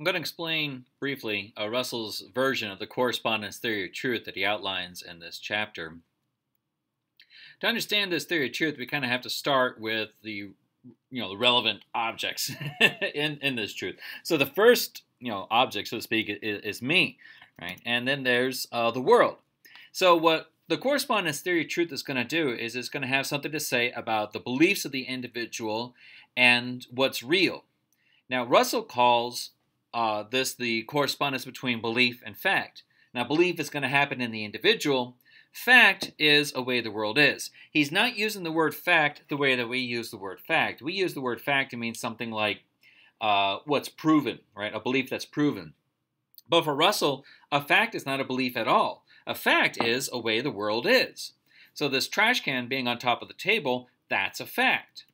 I'm going to explain briefly uh, Russell's version of the correspondence theory of truth that he outlines in this chapter. To understand this theory of truth, we kind of have to start with the you know the relevant objects in in this truth. So the first you know object, so to speak, is, is me, right? And then there's uh, the world. So what the correspondence theory of truth is going to do is it's going to have something to say about the beliefs of the individual and what's real. Now Russell calls uh, this the correspondence between belief and fact. Now, belief is going to happen in the individual. Fact is a way the world is. He's not using the word fact the way that we use the word fact. We use the word fact to mean something like uh, what's proven, right? A belief that's proven. But for Russell, a fact is not a belief at all. A fact is a way the world is. So this trash can being on top of the table, that's a fact.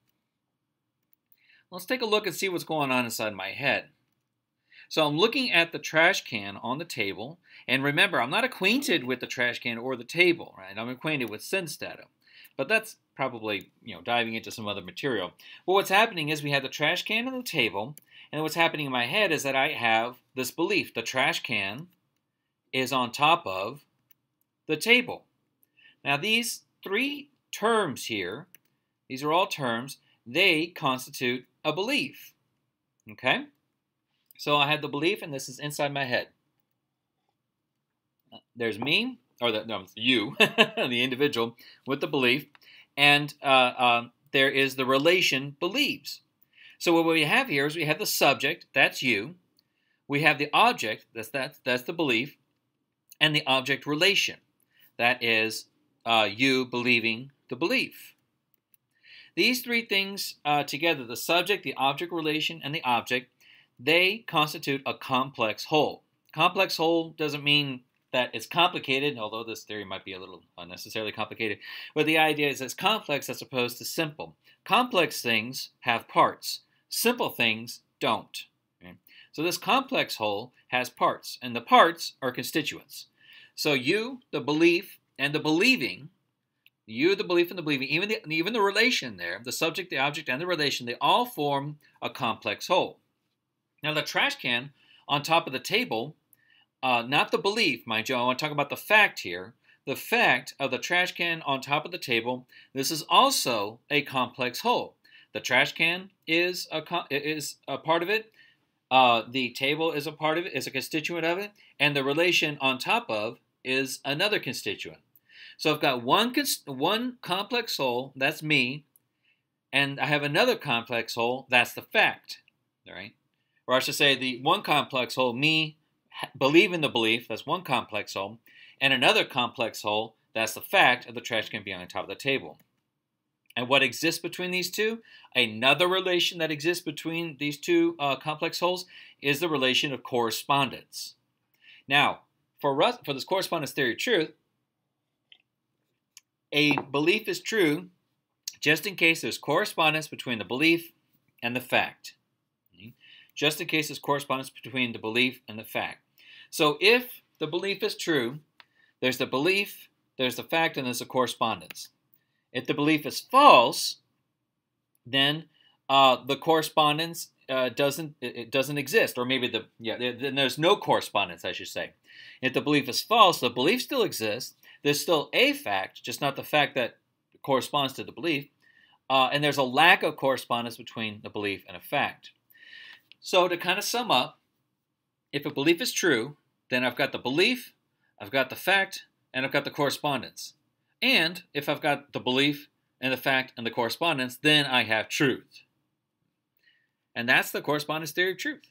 Let's take a look and see what's going on inside my head. So I'm looking at the trash can on the table, and remember, I'm not acquainted with the trash can or the table, right? I'm acquainted with sense data. But that's probably, you know, diving into some other material. Well, what's happening is we have the trash can on the table, and what's happening in my head is that I have this belief. The trash can is on top of the table. Now, these three terms here, these are all terms, they constitute a belief. Okay? So I had the belief, and this is inside my head. There's me, or the, no, you, the individual, with the belief, and uh, uh, there is the relation believes. So what we have here is we have the subject, that's you. We have the object, that's that's, that's the belief, and the object relation, that is uh, you believing the belief. These three things uh, together, the subject, the object relation, and the object, they constitute a complex whole. Complex whole doesn't mean that it's complicated, although this theory might be a little unnecessarily complicated. But the idea is it's complex as opposed to simple. Complex things have parts. Simple things don't. Okay? So this complex whole has parts, and the parts are constituents. So you, the belief, and the believing, you, the belief, and the believing, even the, even the relation there, the subject, the object, and the relation, they all form a complex whole. Now, the trash can on top of the table, uh, not the belief, mind you, I want to talk about the fact here. The fact of the trash can on top of the table, this is also a complex whole. The trash can is a, is a part of it. Uh, the table is a part of it, is a constituent of it, and the relation on top of is another constituent. So I've got one one complex whole, that's me, and I have another complex whole, that's the fact. All right or I should say the one complex whole, me believe in the belief, that's one complex whole, and another complex whole, that's the fact of the trash can being on top of the table. And what exists between these two? Another relation that exists between these two uh, complex wholes is the relation of correspondence. Now, for, us, for this correspondence theory of truth, a belief is true just in case there's correspondence between the belief and the fact just in case there's correspondence between the belief and the fact. So if the belief is true, there's the belief, there's the fact, and there's a correspondence. If the belief is false, then uh, the correspondence uh, doesn't it doesn't exist, or maybe the yeah then there's no correspondence, I should say. If the belief is false, the belief still exists. There's still a fact, just not the fact that corresponds to the belief, uh, and there's a lack of correspondence between the belief and a fact. So to kind of sum up, if a belief is true, then I've got the belief, I've got the fact, and I've got the correspondence. And if I've got the belief and the fact and the correspondence, then I have truth. And that's the correspondence theory of truth.